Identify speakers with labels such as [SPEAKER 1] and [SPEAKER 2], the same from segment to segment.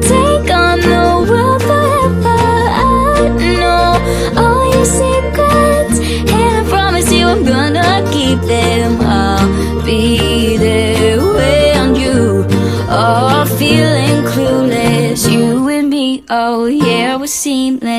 [SPEAKER 1] take on the world forever. I know all your secrets, and I promise you I'm gonna keep them. I'll be there when you are feeling clueless. You and me, oh yeah, we're seamless.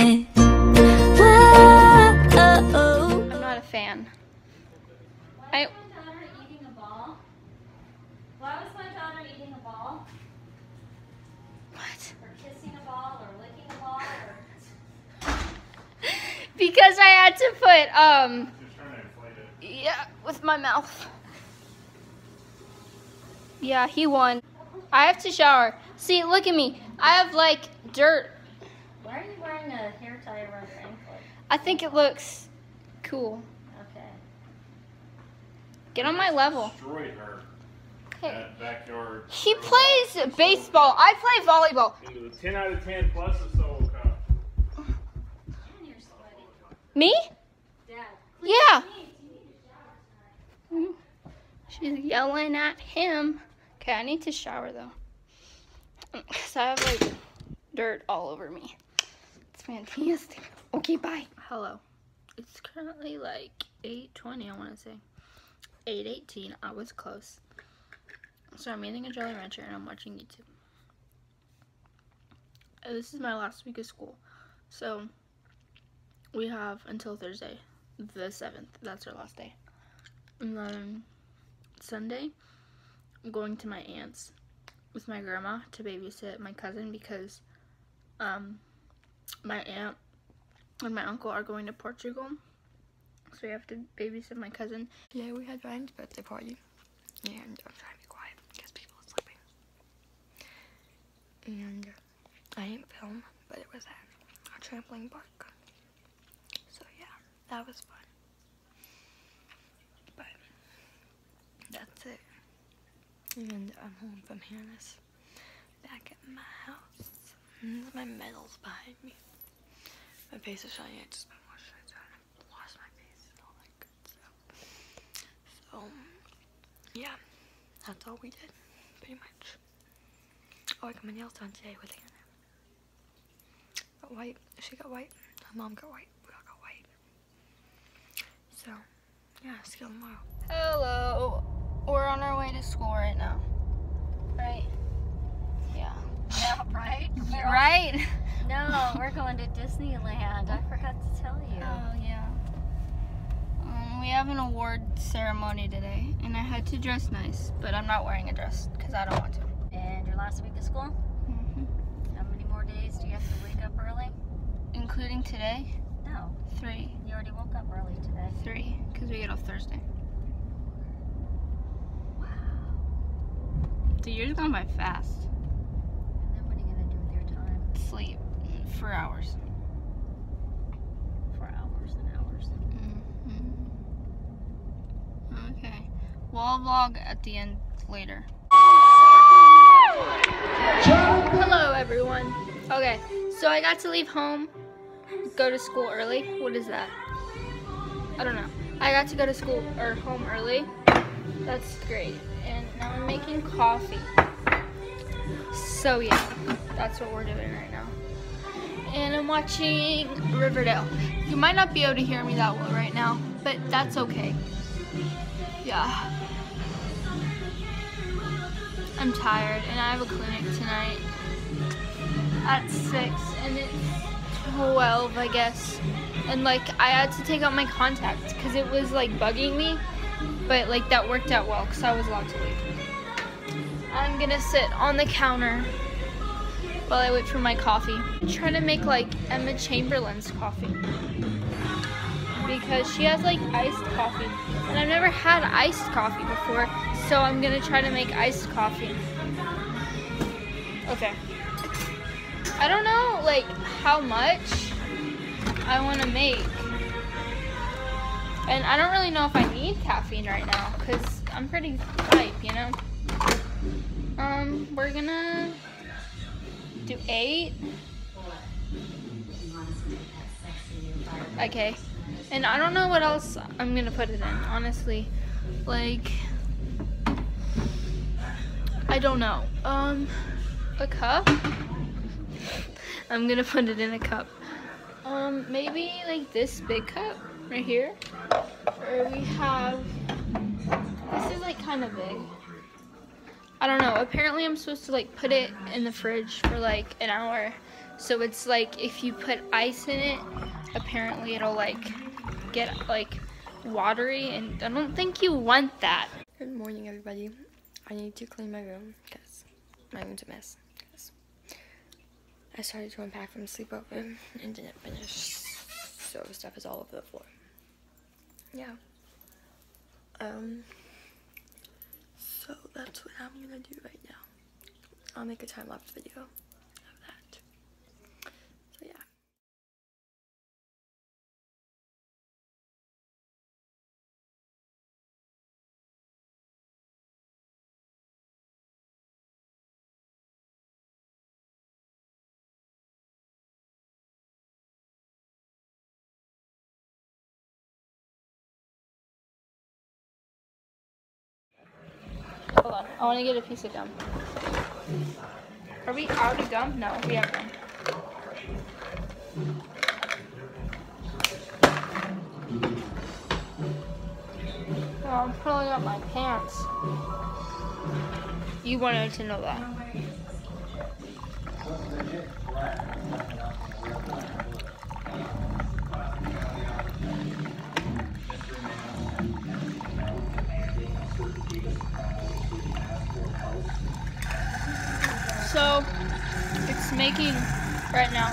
[SPEAKER 2] Because I had to put um yeah with my mouth. Yeah, he won. I have to shower. See, look at me. I have like dirt.
[SPEAKER 1] Why are you wearing a hair tie around your ankle?
[SPEAKER 2] I think it looks cool.
[SPEAKER 1] Okay.
[SPEAKER 2] Get on my level.
[SPEAKER 3] Destroyed her
[SPEAKER 2] Okay.
[SPEAKER 3] at backyard.
[SPEAKER 2] He plays baseball. I play volleyball.
[SPEAKER 3] Into the 10 out of 10 plus a solo cup.
[SPEAKER 1] And you're sweaty.
[SPEAKER 2] Me?
[SPEAKER 1] Dad.
[SPEAKER 2] Yeah. Mhm. She's yelling at him. Okay, I need to shower though. Because I have like dirt all over me. It's fantastic. Okay, bye. Hello. It's currently like 8.20, I want to say. 8.18. I was close. So I'm eating a Jolly Rancher and I'm watching YouTube. This is my last week of school. So we have until Thursday, the 7th. That's our last day. And then Sunday, I'm going to my aunt's with my grandma to babysit my cousin because um, my aunt and my uncle are going to Portugal. So we have to babysit my cousin.
[SPEAKER 4] Today we had Ryan's birthday party, and I'm trying to be quiet because people are sleeping. And I didn't film, but it was at a trampoline park. That was fun. But that's it. And I'm home from Hannah's, back at my house. And there's my medals behind me. My face is shiny. I just been it down. I lost my face and all that good stuff. So, yeah, that's all we did, pretty much. Oh, I got my nails done today with Hannah. Got white. She got white. My mom got white. So, yeah, see you tomorrow.
[SPEAKER 2] Hello. We're on our way to school right now. Right? Yeah.
[SPEAKER 1] Yeah, right? We're
[SPEAKER 2] Right?
[SPEAKER 1] No, we're going to Disneyland. I forgot to tell you.
[SPEAKER 2] Oh yeah. Um, we have an award ceremony today, and I had to dress nice, but I'm not wearing a dress because I don't want to.
[SPEAKER 1] And your last week of school?
[SPEAKER 2] hmm
[SPEAKER 1] How many more days do you have to wake up early?
[SPEAKER 2] Including today,
[SPEAKER 1] No,
[SPEAKER 2] three,
[SPEAKER 1] you already woke up early today.
[SPEAKER 2] three, because we get off Thursday.
[SPEAKER 1] Wow.
[SPEAKER 2] The year's gone by fast.
[SPEAKER 1] And then what are you going to do with your time?
[SPEAKER 2] Sleep for hours.
[SPEAKER 1] For hours and hours.
[SPEAKER 2] hmm Okay. Well, I'll vlog at the end later. Hello, everyone. Okay, so I got to leave home, go to school early. What is that? I don't know. I got to go to school or home early. That's great. And now I'm making coffee. So yeah, that's what we're doing right now. And I'm watching Riverdale. You might not be able to hear me that well right now, but that's okay. Yeah. I'm tired and I have a clinic tonight at 6 and it's 12 I guess. And like I had to take out my contacts because it was like bugging me. But like that worked out well because I was allowed to leave. I'm gonna sit on the counter while I wait for my coffee. I'm trying to make like Emma Chamberlain's coffee. Because she has like iced coffee. And I've never had iced coffee before. So I'm gonna try to make iced coffee. Okay. I don't know like how much I wanna make. And I don't really know if I need caffeine right now because I'm pretty hype, you know? Um, we're gonna do eight. Okay. And I don't know what else I'm gonna put it in, honestly. Like, I don't know. Um, a cup. I'm gonna put it in a cup. Um, maybe like this big cup right here. Or we have, this is like kind of big. I don't know. Apparently I'm supposed to like put it in the fridge for like an hour. So it's like if you put ice in it, apparently it'll like get like watery and I don't think you want that.
[SPEAKER 4] Good morning, everybody. I need to clean my room because my room's a mess. I started to unpack from sleepover and didn't finish, so stuff is all over the floor. Yeah. Um. So that's what I'm gonna do right now. I'll make a time lapse video
[SPEAKER 2] I want to get a piece of gum. Are we out of gum? No, we have gum. Oh, I'm pulling up my pants. You wanted to know that. Making right now.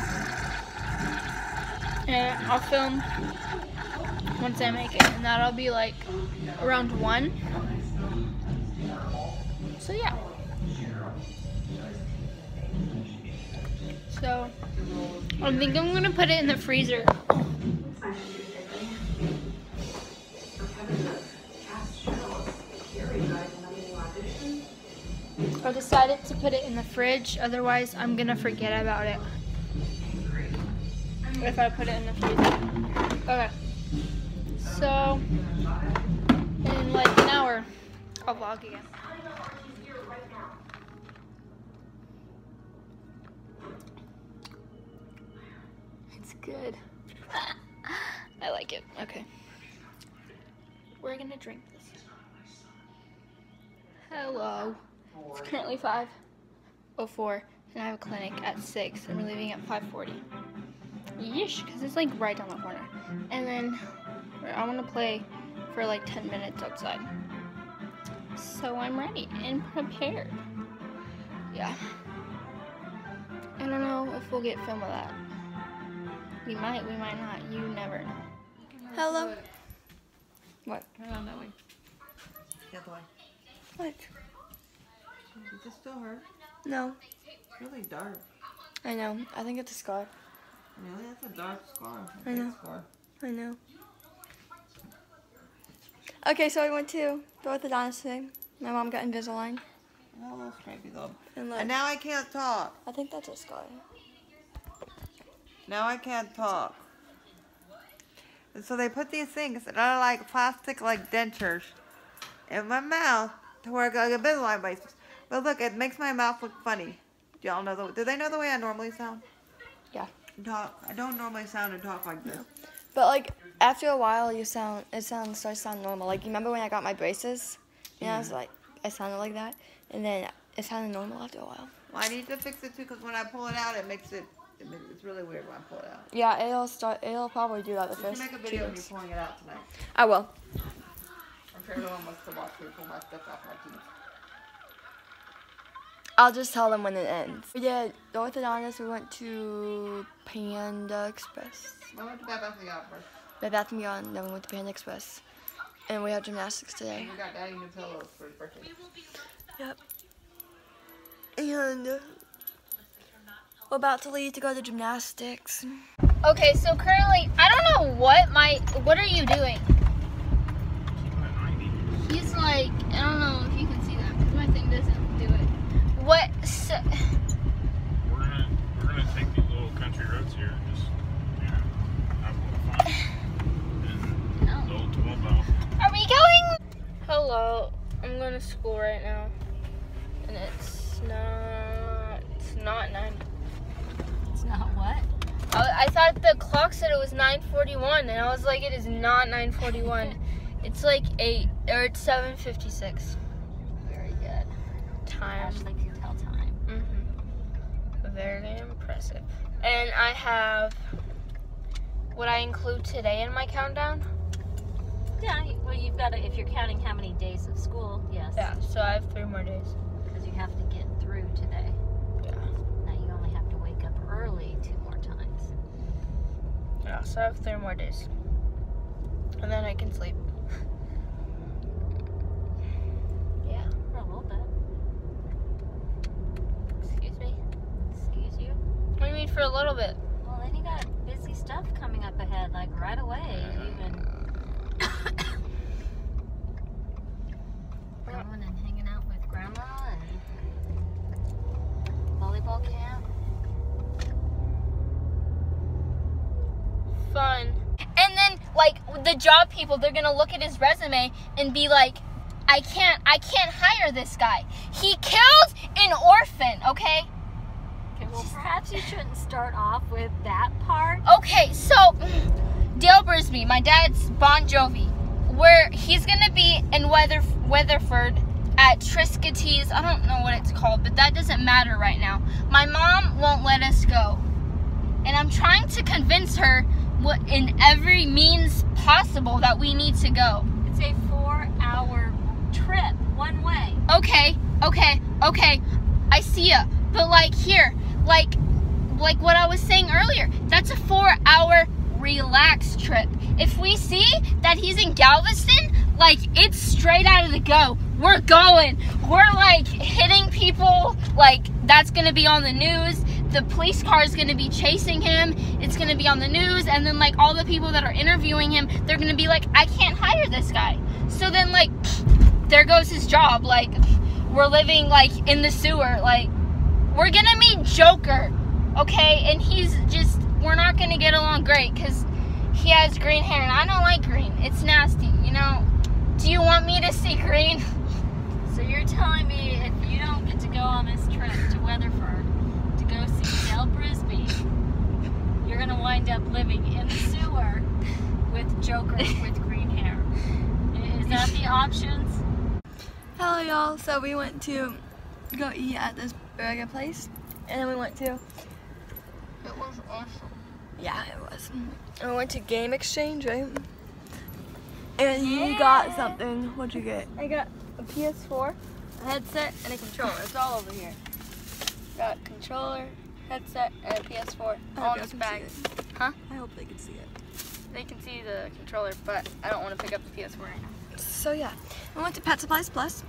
[SPEAKER 2] And I'll film once I make it. And that'll be like around one. So yeah. So I think I'm gonna put it in the freezer. Decided to put it in the fridge, otherwise I'm gonna forget about it. If I put it in the freezer. Okay. So, in like an hour, I'll vlog again. It's good. I like it. Okay. We're gonna drink this. Hello. It's currently 5.04 and I have a clinic at 6 and we're leaving at 5.40. Yeesh, because it's like right down the corner. And then I want to play for like 10 minutes outside. So I'm ready and prepared. Yeah. I don't know if we'll get film of that. We might, we might not. You never know. Hello. What?
[SPEAKER 5] Turn on that way. The other way.
[SPEAKER 4] What?
[SPEAKER 5] Does this still hurt?
[SPEAKER 4] No.
[SPEAKER 5] It's really dark.
[SPEAKER 4] I know. I think it's a scar.
[SPEAKER 5] Really? That's a dark scar.
[SPEAKER 4] I know.
[SPEAKER 5] Scar.
[SPEAKER 4] I know. Okay, so I went to the orthodontist today. My mom got Invisalign.
[SPEAKER 5] Oh, those crazy though.
[SPEAKER 4] And look,
[SPEAKER 5] And now I can't talk.
[SPEAKER 4] I think that's a scar.
[SPEAKER 5] Now I can't talk. And so they put these things that are like plastic, like dentures, in my mouth to where I got Invisalign braces. But look, it makes my mouth look funny. Do y'all know the? Do they know the way I normally sound?
[SPEAKER 4] Yeah.
[SPEAKER 5] Talk. I don't normally sound and talk like this.
[SPEAKER 4] But like after a while, you sound it sounds starts to sound normal. Like you remember when I got my braces? Yeah, I was like I sounded like that, and then it sounded normal after a while.
[SPEAKER 5] Well, I need to fix it too because when I pull it out, it makes it. It's really weird when I pull it out.
[SPEAKER 4] Yeah, it'll start. It'll probably do that the
[SPEAKER 5] should
[SPEAKER 4] first
[SPEAKER 5] make a video of you pulling it out tonight.
[SPEAKER 4] I will.
[SPEAKER 5] I'm sure everyone wants to watch me pull my stuff off my teeth.
[SPEAKER 4] I'll just tell them when it ends. We did the orthodontist. We went to Panda Express.
[SPEAKER 5] We went to Bed Bath and Beyond first.
[SPEAKER 4] Bed Bath and Beyond. Then we went to Panda Express, and we have gymnastics today.
[SPEAKER 5] And we got Daddy new pillows for his birthday.
[SPEAKER 4] Yep. And we're about to leave to go to gymnastics.
[SPEAKER 2] Okay, so currently, I don't know what my, what are you doing? He's like, I don't know if you can What? So,
[SPEAKER 3] We're gonna we're gonna take these little country roads here and just you know have a little fun. And
[SPEAKER 2] no.
[SPEAKER 3] little tool belt.
[SPEAKER 2] Are we going? Hello, I'm going to school right now, and it's not it's not nine.
[SPEAKER 6] It's not What?
[SPEAKER 2] I, I thought the clock said it was 9:41, and I was like, it is not 9:41. it's like eight or it's 7:56.
[SPEAKER 6] Very good.
[SPEAKER 2] Time.
[SPEAKER 6] Ashley can tell time.
[SPEAKER 2] hmm Very impressive. And I have. Would I include today in my countdown?
[SPEAKER 6] Yeah, well, you've got to, if you're counting how many days of school, yes.
[SPEAKER 2] Yeah. So I have three more days.
[SPEAKER 6] Because you have to get through today.
[SPEAKER 2] Yeah.
[SPEAKER 6] Now you only have to wake up early two more times.
[SPEAKER 2] Yeah. So I have three more days, and then I can sleep. yeah.
[SPEAKER 6] For a little bit.
[SPEAKER 2] Excuse me.
[SPEAKER 6] Excuse you.
[SPEAKER 2] What do you mean for a little bit?
[SPEAKER 6] Well, then you got busy stuff coming up ahead, like right away. Even going and hanging out with grandma and volleyball camp.
[SPEAKER 2] fun. And then like the job people, they're gonna look at his resume and be like, I can't, I can't hire this guy. He killed an orphan. Okay.
[SPEAKER 6] Okay, well, perhaps you shouldn't start off with that part.
[SPEAKER 2] Okay, so Dale Brisby, my dad's Bon Jovi, where he's gonna be in Weather Weatherford at Trisketees. I don't know what it's called, but that doesn't matter right now. My mom won't let us go, and I'm trying to convince her in every means possible that we need to go.
[SPEAKER 6] It's a four-hour trip, one way.
[SPEAKER 2] Okay, okay, okay. I see ya. But like here, like like what I was saying earlier, that's a 4-hour relax trip. If we see that he's in Galveston, like it's straight out of the go. We're going. We're like hitting people. Like that's going to be on the news. The police car is going to be chasing him. It's going to be on the news and then like all the people that are interviewing him, they're going to be like I can't hire this guy. So then like there goes his job. Like we're living like in the sewer. Like we're gonna meet Joker, okay? And he's just we're not gonna get along great because he has green hair and I don't like green. It's nasty, you know. Do you want me to see green?
[SPEAKER 6] So you're telling me if you don't get to go on this trip to Weatherford to go see Dale Brisby, you're gonna wind up living in the sewer with Joker with green hair. Is that the options?
[SPEAKER 4] Hello, y'all. So we went to go eat at this burger place, and then we went to
[SPEAKER 2] It was awesome.
[SPEAKER 4] yeah, it was. And we went to Game Exchange, right? And you got something. What'd you get?
[SPEAKER 2] I got a PS4, a headset, and a controller. It's all over here. Got controller, headset, and a PS4
[SPEAKER 4] I
[SPEAKER 2] all in this bag. Huh?
[SPEAKER 4] I hope they can see it.
[SPEAKER 2] They can see the controller, but I don't want to pick up the PS4 right now.
[SPEAKER 4] So yeah, I went to Pet Supplies Plus,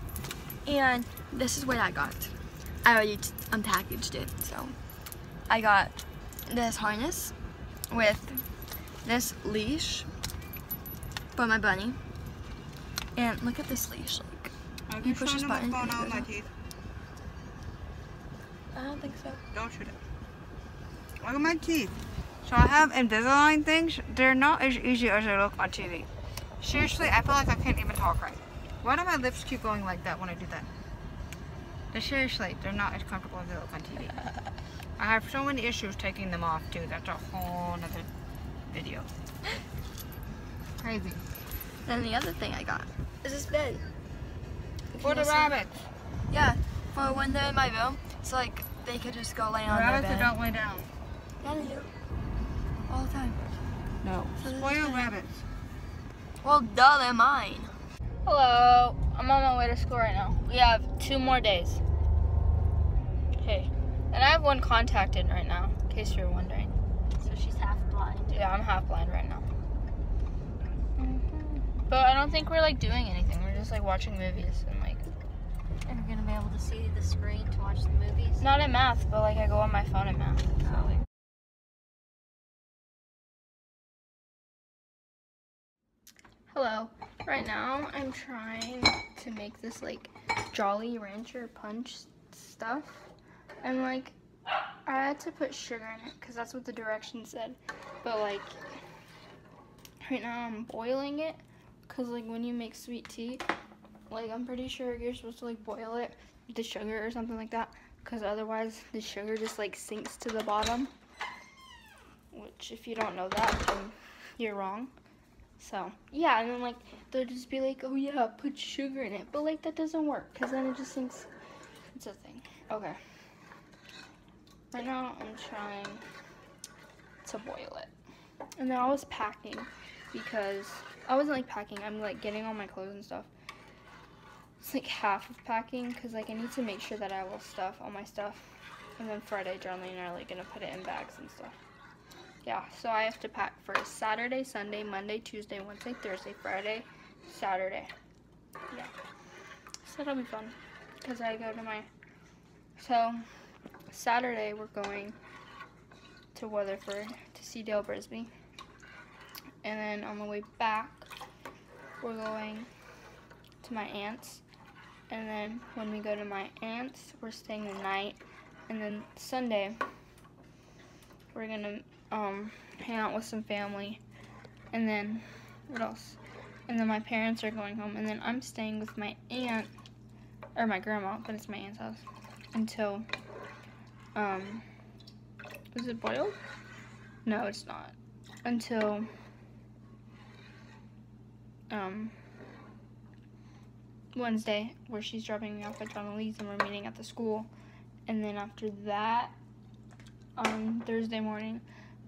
[SPEAKER 4] and this is what I got. I already unpackaged it, so I got this harness with this leash for my bunny, and look at this leash. Like, You push this button and it goes
[SPEAKER 5] teeth.
[SPEAKER 4] I don't think so.
[SPEAKER 5] Don't shoot it. Look at my teeth. Should I have Invisalign things. They're not as easy as they look on TV. Seriously, I feel like I can't even talk right. Why do my lips keep going like that when I do that? But seriously, they're not as comfortable as they look on TV. I have so many issues taking them off too. That's a whole nother video. Crazy.
[SPEAKER 4] Then the other thing I got is this bed.
[SPEAKER 5] For the rabbits.
[SPEAKER 4] Yeah, for when they're in my room, so like they could just go lay
[SPEAKER 5] The
[SPEAKER 4] on their bed.
[SPEAKER 5] that don't lay down.
[SPEAKER 4] Yeah, they do. All the time.
[SPEAKER 5] No.
[SPEAKER 4] So this
[SPEAKER 5] Spoiled rabbits.
[SPEAKER 4] Well, duh, they're mine.
[SPEAKER 2] Hello, I'm on my way to school right now. We have two more days. Okay, and I have one contact in right now, in case you're wondering.
[SPEAKER 6] So she's half blind.
[SPEAKER 2] Yeah, I'm half blind right now. But I don't think we're like doing anything. We're just like watching movies and like
[SPEAKER 6] And you're gonna be able to see the screen to watch the movies.
[SPEAKER 2] not in math, but like I go on my phone in math. So oh. like. Hello. Right now I'm trying to make this like Jolly Rancher punch stuff. And like I had to put sugar in it because that's what the directions said. But like right now I'm boiling it because like when you make sweet tea, like I'm pretty sure you're supposed to like boil it with the sugar or something like that because otherwise the sugar just like sinks to the bottom. which if you don't know that, then you're wrong. So yeah, and then like they'll just be like, oh yeah, put sugar in it, but like that doesn't work because then it just thinks it's a thing. Okay. Right now I'm trying to boil it, and then I was packing because I wasn't like packing. I'm like getting all my clothes and stuff. It's like half of packing because like I need to make sure that I all stuff, all my stuff, and then Friday, John and I are like gonna put it in bags and stuff. Yeah, so I have to pack for Saturday, Sunday, Monday, Tuesday, Wednesday, Thursday, Friday, Saturday. Yeah, so that'll be fun because I go to my. So Saturday we're going to Weatherford to see Dale Brisby, and then on the way back we're going to my aunt's and then when we go to my aunt's, we're staying the night. And then Sunday, we're gonna um, hang out with some family. And then, what else? And then my parents are going home. And then I'm staying with my aunt, or my grandma, but it's my aunt's house, until, um, is it boiled? No, it's not. Until, um, Wednesday, where she's dropping me off at John Lee's and we're meeting at the school. And then after that, on Thursday morning,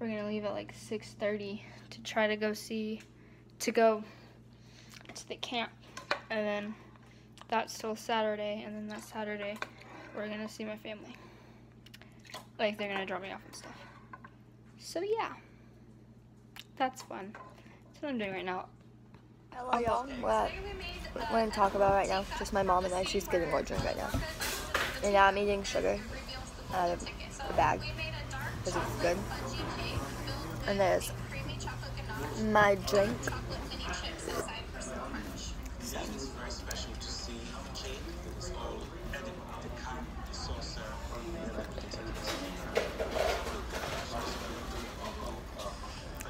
[SPEAKER 2] we're gonna leave at like 6:30 to try to go see, to go to the camp. And then that's still Saturday, and then that Saturday, we're gonna see my family. Like they're gonna drop me off and stuff. So yeah, that's fun. That's what I'm doing right now.
[SPEAKER 4] Oh, y'all, what we're going to talk about right now, just my mom and I, she's getting more drink right now. And now I'm eating sugar out of the bag because it's good. And there's my drink. So,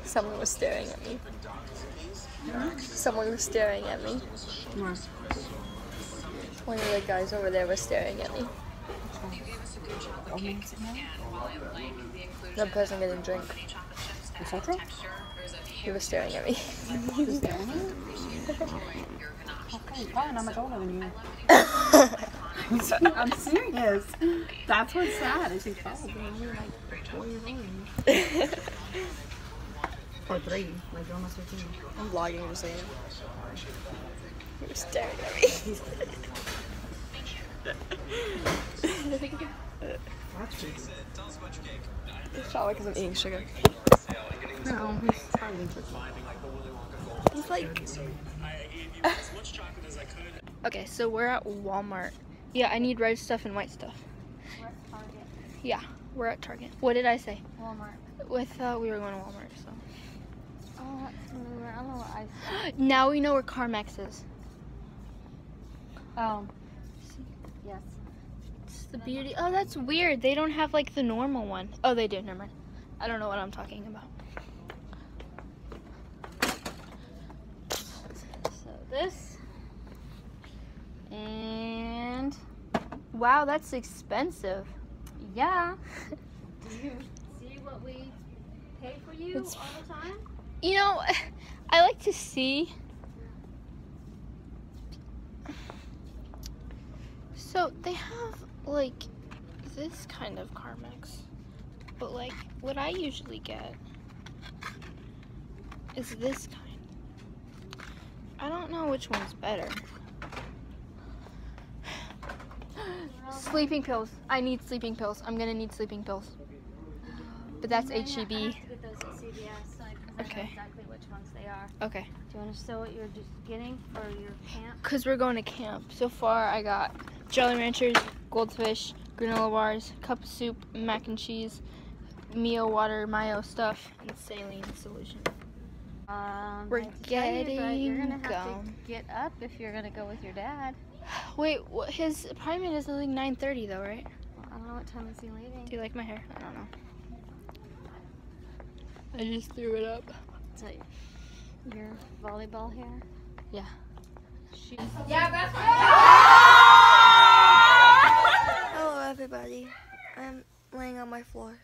[SPEAKER 4] Someone was staring at me. Someone was staring at me. One of the guys over there was staring at me. The person getting drink. He was staring at me.
[SPEAKER 7] Okay, fine. I'm much older than you. I'm serious. That's what's sad. Is she's probably only like four years old. Or three. Like you're almost 15.
[SPEAKER 4] I'm vlogging just saying. He was staring at me. It's probably because I'm eating sugar.
[SPEAKER 7] No, he's probably.
[SPEAKER 4] He's like,
[SPEAKER 2] Okay, so we're at Walmart. Yeah, I need red stuff and white stuff. Yeah, we're at Target. What did I say?
[SPEAKER 6] Walmart.
[SPEAKER 2] We thought we were going to Walmart, so.
[SPEAKER 6] Oh, I don't know what I.
[SPEAKER 2] Now we know where Carmex is.
[SPEAKER 6] Oh. Yes.
[SPEAKER 2] The beauty. Oh, that's weird. They don't have like the normal one. Oh, they do. Never mind. I don't know what I'm talking about. So this. And. Wow, that's expensive.
[SPEAKER 6] Yeah. Do you see what we pay for you
[SPEAKER 2] It's-
[SPEAKER 6] all the time?
[SPEAKER 2] You know, I like to see. So they have like this kind of Carmex, but like what I usually get is this kind. I don't know which one's better. sleeping pills. I need sleeping pills. I'm gonna need sleeping pills. But that's
[SPEAKER 6] I
[SPEAKER 2] HEB.
[SPEAKER 6] have to get those at CVS, so I, 'cause I know
[SPEAKER 2] Okay.
[SPEAKER 6] exactly which ones they are.
[SPEAKER 2] Okay.
[SPEAKER 6] Do you want to show what you're just getting for your camp?
[SPEAKER 2] Cause we're going to camp. So far, I got Jolly Ranchers, Goldfish, granola bars, cup of soup, mac and cheese, Mio water, Mayo stuff, and saline solution.
[SPEAKER 6] Um,
[SPEAKER 2] We're
[SPEAKER 6] I hate to tell you, you're gonna
[SPEAKER 2] getting
[SPEAKER 6] have
[SPEAKER 2] gum.
[SPEAKER 6] to get up if you're gonna go with your dad.
[SPEAKER 2] Wait, what, his appointment is like 9:30 though, right?
[SPEAKER 6] Well, I don't know what time is he leaving.
[SPEAKER 2] Do you like my hair? I don't know. I just threw it up.
[SPEAKER 6] So, your volleyball hair.
[SPEAKER 2] Yeah.
[SPEAKER 6] She,
[SPEAKER 4] hello everybody. I'm laying on my floor.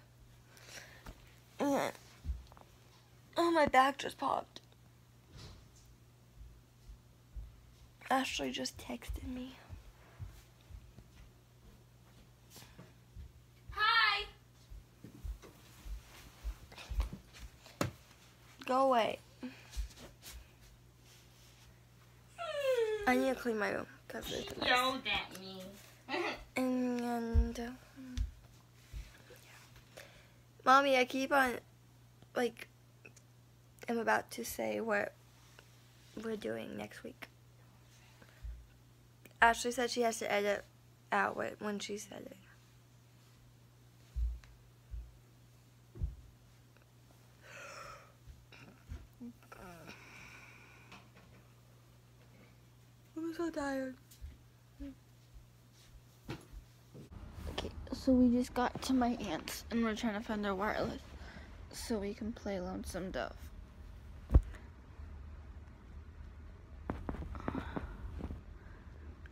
[SPEAKER 4] And Oh, my back just popped. Ashley just texted me.
[SPEAKER 2] Hi.
[SPEAKER 4] Go away. I need to clean my room because it's a mess.
[SPEAKER 6] Yelled at me.
[SPEAKER 4] And uh, yeah. Mommy, I keep on like I'm about to say what we're doing next week. Ashley said she has to edit out what when she said it. I'm so tired.
[SPEAKER 2] Okay, so we just got to my aunt's and we're trying to find our wireless so we can play Lonesome Dove.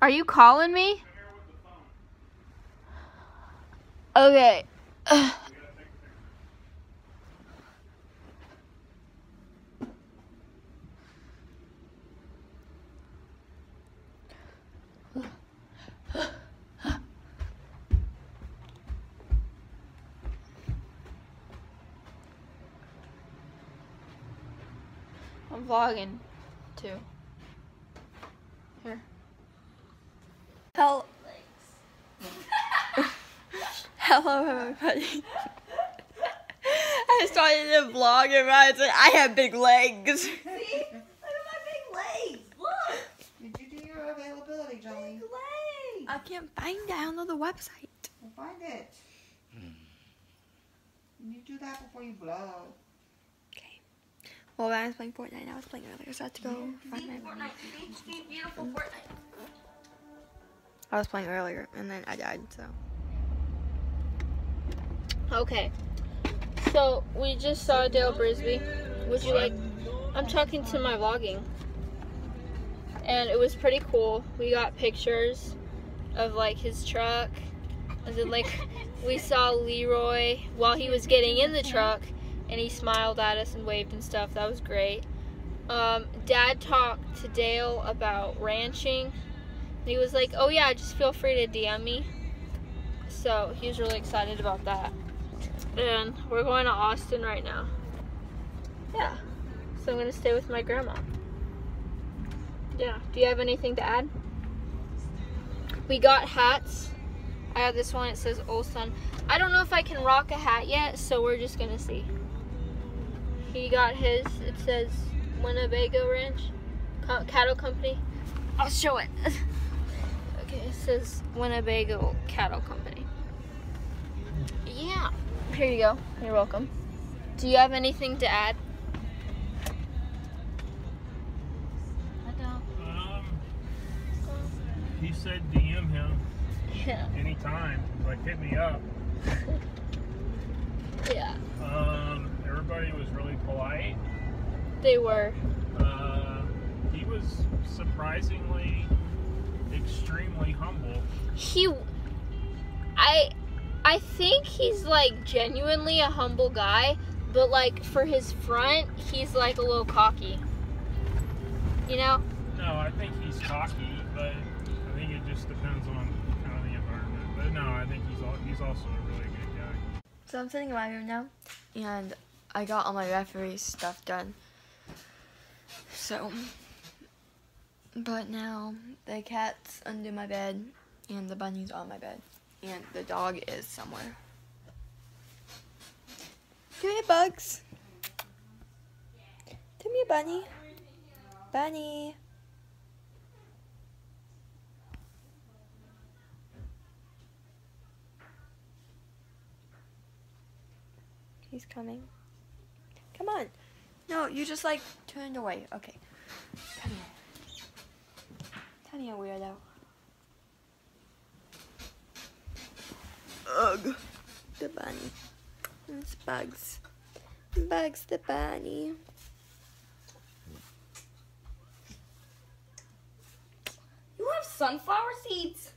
[SPEAKER 2] Are you calling me? Okay. vlogging too. Here.
[SPEAKER 4] Hello. Hello, everybody. I started a vlog and I said I have big legs.
[SPEAKER 5] See? Look at my big legs. Look. Did you do your availability, Jolene? Big legs.
[SPEAKER 4] I can't find it on the website.
[SPEAKER 5] We'll find it. Hmm. You do that before you vlog.
[SPEAKER 4] Okay. Well, I was playing Fortnite. I was playing earlier, so I had to go find my.
[SPEAKER 6] beautiful mm.
[SPEAKER 4] I was playing earlier and then I died. So.
[SPEAKER 2] Okay. So we just saw Dale Brisby. Would you like? I'm talking to my vlogging, and it was pretty cool. We got pictures of like his truck, and then like we saw Leroy while he was getting in the truck, and he smiled at us and waved and stuff. That was great. Um, Dad talked to Dale about ranching. He was like, "Oh yeah, just feel free to DM me." So he was really excited about that. And we're going to Austin right now. Yeah. So I'm gonna stay with my grandma. Yeah. Do you have anything to add? We got hats. I have this one. It says Olson. I don't know if I can rock a hat yet, so we're just gonna see. He got his. It says Winnebago Ranch Co- Cattle Company. I'll show it. okay, it says Winnebago Cattle Company. Yeah. Here you go. You're welcome. Do you have anything to add?
[SPEAKER 6] I don't.
[SPEAKER 3] Um, he said DM him
[SPEAKER 2] Yeah.
[SPEAKER 3] anytime. Like hit me up.
[SPEAKER 2] Yeah.
[SPEAKER 3] Um, everybody was really polite.
[SPEAKER 2] They were.
[SPEAKER 3] Uh, he was surprisingly extremely humble.
[SPEAKER 2] He. I. I think he's like genuinely a humble guy, but like for his front, he's like a little cocky. You know?
[SPEAKER 3] No, I think he's cocky, but I think it just depends on kind of the environment. But no, I think he's al- he's also a really good guy.
[SPEAKER 4] So I'm sitting in my room now, and I got all my referee stuff done. So, but now the cat's under my bed, and the bunny's on my bed, and the dog is somewhere. Come here, Bugs. Come here, Bunny. Bunny. He's coming. Come on. No, you just like turned away. Okay. Come here. Come here, weirdo. Ugh. The bunny. It's Bugs. Bugs the bunny.
[SPEAKER 6] You have sunflower seeds.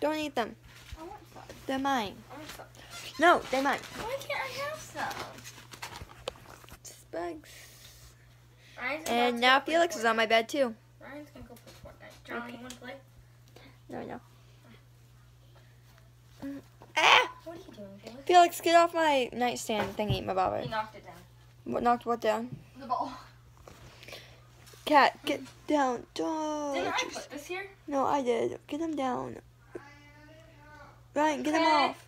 [SPEAKER 4] Don't eat them.
[SPEAKER 6] I want some.
[SPEAKER 4] They're mine.
[SPEAKER 6] I want some.
[SPEAKER 4] No, they're mine.
[SPEAKER 6] Why can't I have some?
[SPEAKER 4] Bugs.
[SPEAKER 2] Ryan's
[SPEAKER 4] And now Felix is on my bed too.
[SPEAKER 2] Ryan's gonna go play Fortnite. John,
[SPEAKER 4] Okay.
[SPEAKER 2] you wanna play?
[SPEAKER 4] No, no. Mm. Ah!
[SPEAKER 2] What are you doing, Felix?
[SPEAKER 4] Felix, get off my nightstand thingy, my bobber.
[SPEAKER 2] He knocked it down.
[SPEAKER 4] What knocked what down?
[SPEAKER 2] The ball.
[SPEAKER 4] Cat, get down. Don't.
[SPEAKER 2] Didn't I put this here?
[SPEAKER 4] No, I did. Get him down. Ryan, get him
[SPEAKER 2] Okay.
[SPEAKER 4] off.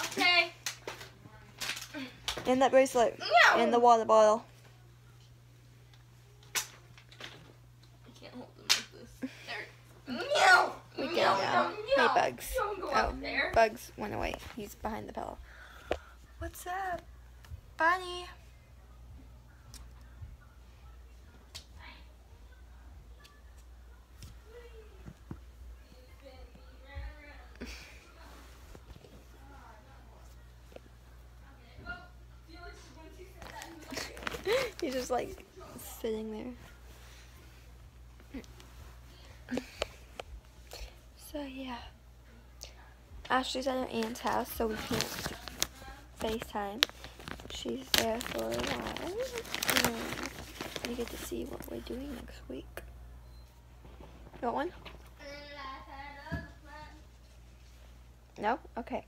[SPEAKER 2] Okay.
[SPEAKER 4] And that bracelet.
[SPEAKER 2] No.
[SPEAKER 4] And the water bottle.
[SPEAKER 2] I can't hold them like this. There. No.
[SPEAKER 4] We
[SPEAKER 2] no,
[SPEAKER 4] can now.
[SPEAKER 2] Um, no,
[SPEAKER 4] Hey,
[SPEAKER 2] no.
[SPEAKER 4] Bugs.
[SPEAKER 2] Don't go
[SPEAKER 4] Oh,
[SPEAKER 2] up there.
[SPEAKER 4] Bugs went away. He's behind the pillow. What's up, Bunny? He's just like sitting there. So yeah. Ashley's at her aunt's house, so we can't FaceTime. She's there for a while. And we get to see what we're doing next week. You want one? No? Okay.